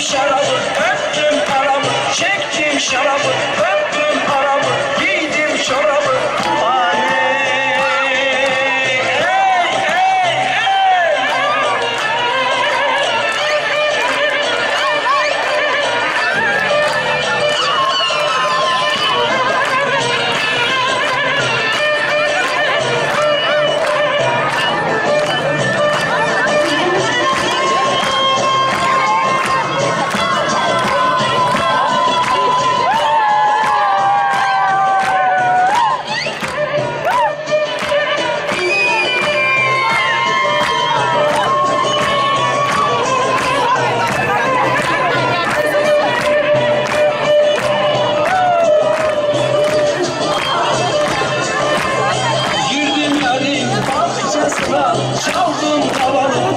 şarabı, öptüm paramı, çektim şarabı. 小子，你他妈的！